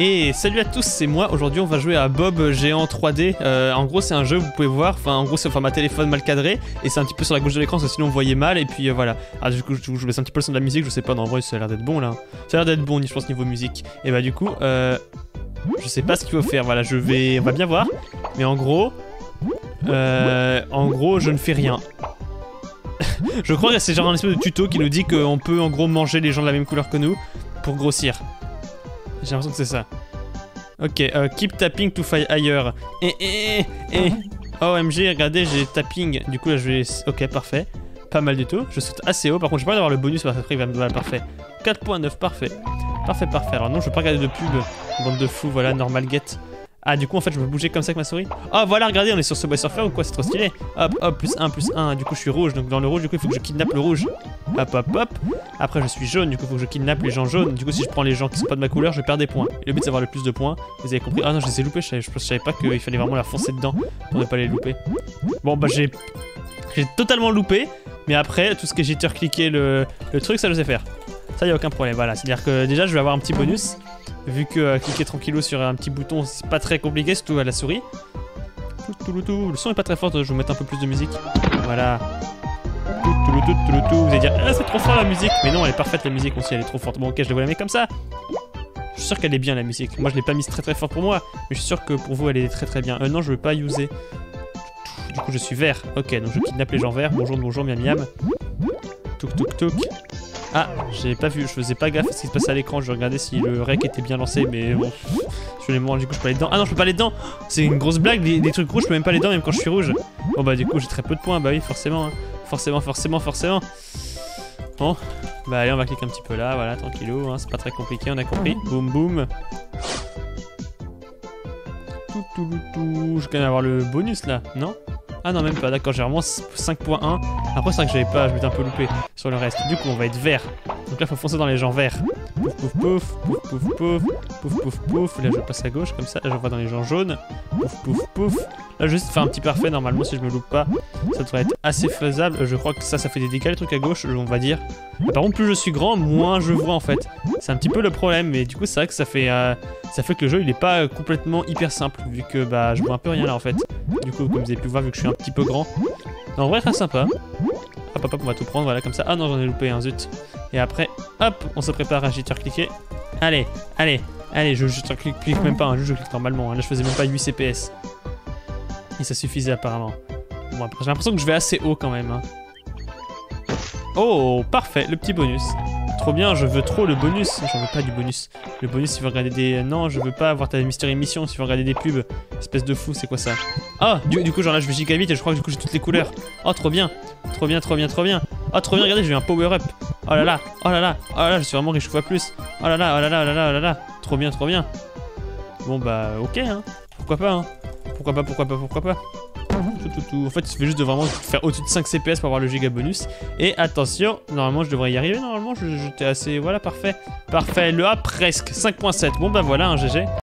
Et salut à tous, c'est moi. Aujourd'hui, on va jouer à Bob Géant 3D. Euh, en gros, c'est un jeu, vous pouvez voir. Enfin, en gros, c'est enfin, ma téléphone mal cadré. Et c'est un petit peu sur la gauche de l'écran, sinon, on voyait mal. Et puis euh, voilà. Ah, du coup, je, je baisse un petit peu le son de la musique. Je sais pas, non, en vrai, ça a l'air d'être bon là. Ça a l'air d'être bon, je pense, niveau musique. Et bah, du coup, euh, je sais pas ce qu'il faut faire. Voilà, je vais. On va bien voir. Mais en gros. En gros, je ne fais rien. je crois que c'est genre un espèce de tuto qui nous dit qu'on peut en gros manger les gens de la même couleur que nous pour grossir. J'ai l'impression que c'est ça. Ok, euh, keep tapping to fly higher. Et, et, et, OMG, regardez, j'ai tapping. Du coup, là, je vais. Ok, parfait. Pas mal du tout. Je saute assez haut. Par contre, j'ai pas d'avoir le bonus parce qu'après, il va me donner parfait. 4.9, parfait. Parfait, parfait. Alors, non, je veux pas regarder de pub. Bande de fous, voilà, normal get. Ah, du coup, en fait, je peux bouger comme ça avec ma souris. Oh, voilà, regardez, on est sur Subway Surfer ou quoi? C'est trop stylé. Hop, hop, plus 1, plus 1. Du coup, je suis rouge. Donc, dans le rouge, du coup, il faut que je kidnappe le rouge. Hop, hop, hop. Après, je suis jaune. Du coup, faut que je kidnappe les gens jaunes. Du coup, si je prends les gens qui sont pas de ma couleur, je perds des points. Et le but, c'est d'avoir le plus de points. Vous avez compris Ah non, je les ai loupés. Je savais, savais pas qu'il fallait vraiment la foncer dedans pour ne pas les louper. Bon, bah, j'ai. J'ai totalement loupé. Mais après, tout ce que j'ai cliqué le, le truc, ça, je sais faire. Ça, y a aucun problème. Voilà. C'est-à-dire que déjà, je vais avoir un petit bonus. Vu que euh, cliquer tranquillou sur un petit bouton, c'est pas très compliqué, surtout à la souris. Le son est pas très fort, je vais vous mettre un peu plus de musique. Voilà. Vous allez dire, ah, c'est trop fort la musique. Mais non, elle est parfaite la musique aussi, elle est trop forte. Bon, ok, je vais vous la mettre comme ça. Je suis sûr qu'elle est bien la musique. Moi, je l'ai pas mise très très fort pour moi, mais je suis sûr que pour vous, elle est très très bien. Euh, non, je veux pas user. Du coup, je suis vert. Ok, donc je kidnappe les gens verts. Bonjour, bonjour, miam miam. Touk touk touk. Ah, j'ai pas vu, je faisais pas gaffe à ce qui se passait à l'écran, je regardais si le rec était bien lancé, mais bon, je les mange, du coup je peux aller dedans. Ah non, je peux pas aller dedans C'est une grosse blague, des, trucs rouges, je peux même pas aller dedans même quand je suis rouge. Bon bah du coup j'ai très peu de points, bah oui, forcément, hein. Forcément, forcément, forcément. Bon, bah allez, on va cliquer un petit peu là, voilà, tranquillou, hein, c'est pas très compliqué, on a compris. Boum boum. Tout, tout, tout, Je vais quand même avoir le bonus là, non? Ah non, même pas, d'accord, j'ai vraiment 5.1. Après, c'est vrai que j'avais pas, je m'étais un peu loupé sur le reste. Du coup, on va être vert. Donc là, faut foncer dans les gens verts. Pouf, pouf, pouf, pouf, pouf, pouf, pouf, pouf, pouf. Là, je passe à gauche, comme ça. Là, je vois dans les gens jaunes. Pouf, pouf, pouf. Là, juste faire un petit parfait, normalement, si je me loupe pas. Ça devrait être assez faisable. Je crois que ça, ça fait des dégâts, les trucs à gauche, on va dire. par contre, plus je suis grand, moins je vois, en fait. C'est un petit peu le problème, mais du coup, c'est vrai que ça fait, euh, ça fait que le jeu, il est pas complètement hyper simple, vu que, bah, je vois un peu rien là, en fait. Du coup, comme vous avez pu voir, vu que je suis un petit peu grand. en vrai, très sympa. Hop, hop, hop, on va tout prendre, voilà, comme ça. Ah non, j'en ai loupé un, zut. Et après, hop, on se prépare à cliquer. Allez, allez, allez, je, clique, clique même pas, hein, je, je clique normalement. Hein. Là, je faisais même pas 8 CPS. Et ça suffisait apparemment. Bon, j'ai l'impression que je vais assez haut quand même. Hein. Oh, parfait, le petit bonus. Trop bien, je veux trop le bonus. J'en veux pas du bonus. Le bonus, il veut regarder des... Non, je veux pas avoir ta mystery mission si tu veux regarder des pubs. Espèce de fou, c'est quoi ça? Ah, du, coup, genre là, je vais giga vite et je crois que du coup, j'ai toutes les couleurs. Oh, trop bien. Trop bien, trop bien, trop bien. Oh, trop bien, regardez, j'ai eu un power-up. Oh là là, oh là là, oh là là, je suis vraiment riche fois plus. Oh là là, oh là là, oh là là, oh là là. Trop bien, trop bien. Bon, bah, ok, hein. Pourquoi pas, hein. Pourquoi pas, pourquoi pas, pourquoi pas. En fait, il suffit juste de vraiment faire au-dessus de 5 CPS pour avoir le giga bonus. Et attention, normalement, je devrais y arriver. Normalement, j'étais assez... Voilà, parfait. Parfait. Le A, presque. 5.7. Bon, bah voilà, un GG.